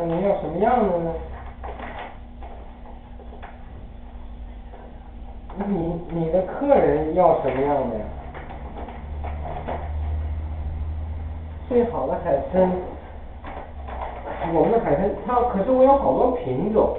那你要什么样的呢？你你的客人要什么样的呀？最好的海参。我们的海参，它可是我有好多品种。